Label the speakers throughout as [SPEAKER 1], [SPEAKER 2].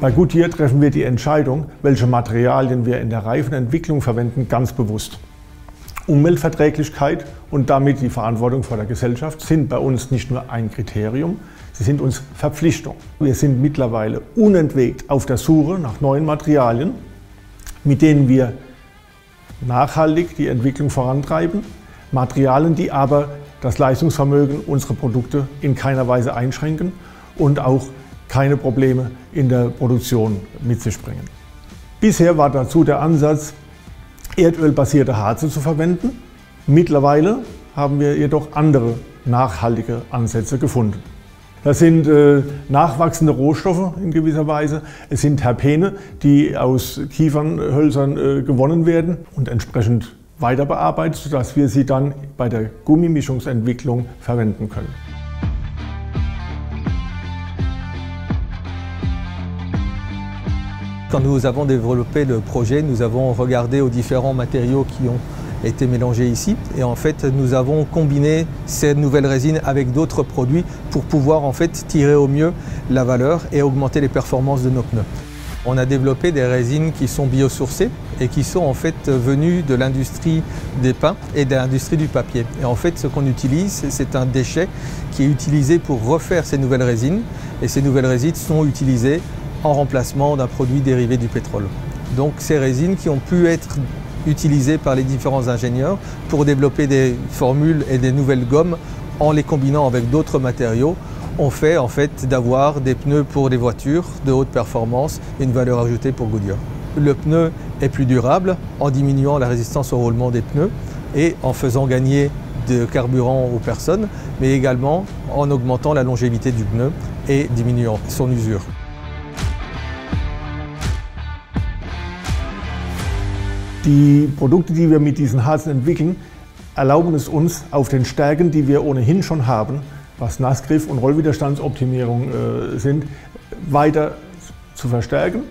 [SPEAKER 1] Bei Goodyear treffen wir die Entscheidung, welche Materialien wir in der Reifenentwicklung verwenden, ganz bewusst. Umweltverträglichkeit und damit die Verantwortung vor der Gesellschaft sind bei uns nicht nur ein Kriterium, sie sind uns Verpflichtung. Wir sind mittlerweile unentwegt auf der Suche nach neuen Materialien, mit denen wir nachhaltig die Entwicklung vorantreiben. Materialien, die aber das Leistungsvermögen unserer Produkte in keiner Weise einschränken und auch keine Probleme in der Produktion mit sich bringen. Bisher war dazu der Ansatz, erdölbasierte Harze zu verwenden. Mittlerweile haben wir jedoch andere nachhaltige Ansätze gefunden. Das sind äh, nachwachsende Rohstoffe in gewisser Weise. Es sind Terpene, die aus Kiefernhölzern äh, gewonnen werden und entsprechend weiter bearbeitet, sodass wir sie dann bei der Gummimischungsentwicklung verwenden können.
[SPEAKER 2] Quand nous avons développé le projet, nous avons regardé aux différents matériaux qui ont été mélangés ici et en fait nous avons combiné ces nouvelles résines avec d'autres produits pour pouvoir en fait tirer au mieux la valeur et augmenter les performances de nos pneus. On a développé des résines qui sont biosourcées et qui sont en fait venues de l'industrie des pains et de l'industrie du papier. Et en fait ce qu'on utilise c'est un déchet qui est utilisé pour refaire ces nouvelles résines et ces nouvelles résines sont utilisées en remplacement d'un produit dérivé du pétrole. Donc ces résines qui ont pu être utilisées par les différents ingénieurs pour développer des formules et des nouvelles gommes en les combinant avec d'autres matériaux ont fait en fait d'avoir des pneus pour des voitures de haute performance et une valeur ajoutée pour Goodyear. Le pneu est plus durable en diminuant la résistance au roulement des pneus et en faisant gagner de carburant aux personnes, mais également en augmentant la longévité du pneu et diminuant son usure.
[SPEAKER 1] Die Produkte, die wir mit diesen Harzen entwickeln, erlauben es uns, auf den Stärken, die wir ohnehin schon haben, was Nassgriff und Rollwiderstandsoptimierung äh, sind, weiter zu verstärken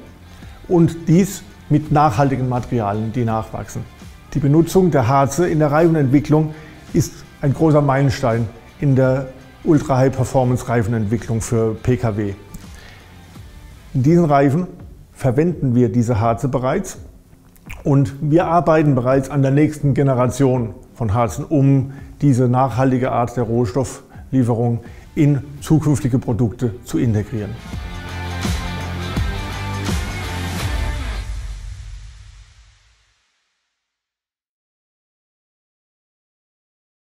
[SPEAKER 1] und dies mit nachhaltigen Materialien, die nachwachsen. Die Benutzung der Harze in der Reifenentwicklung ist ein großer Meilenstein in der Ultra-High-Performance-Reifenentwicklung für Pkw. In diesen Reifen verwenden wir diese Harze bereits und wir arbeiten bereits an der nächsten Generation von Harzen, um diese nachhaltige Art der Rohstofflieferung in zukünftige Produkte zu integrieren.